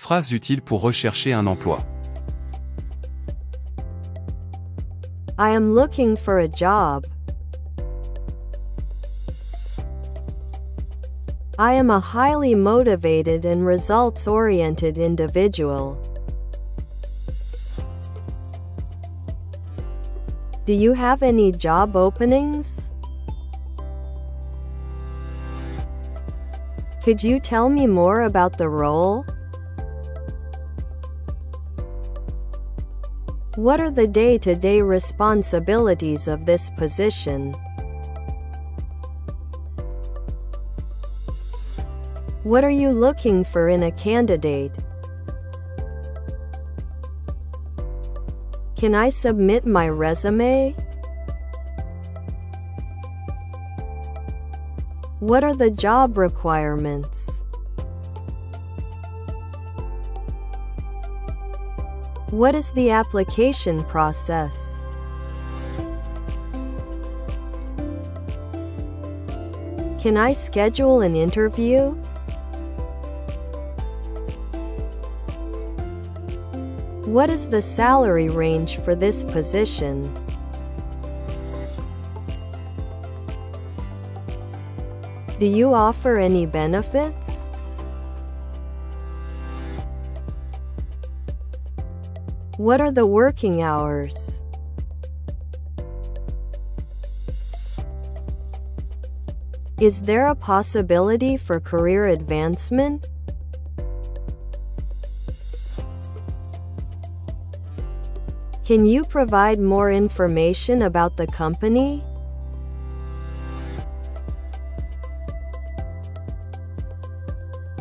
Phrases utiles pour rechercher un emploi. I am looking for a job. I am a highly motivated and results oriented individual. Do you have any job openings? Could you tell me more about the role? What are the day to day responsibilities of this position? What are you looking for in a candidate? Can I submit my resume? What are the job requirements? What is the application process? Can I schedule an interview? What is the salary range for this position? Do you offer any benefits? What are the working hours? Is there a possibility for career advancement? Can you provide more information about the company?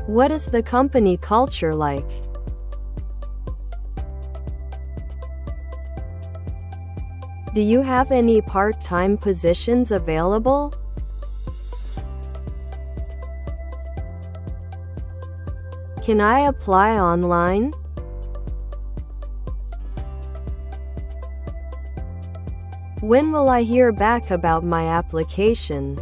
What is the company culture like? Do you have any part-time positions available? Can I apply online? When will I hear back about my application?